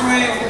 three.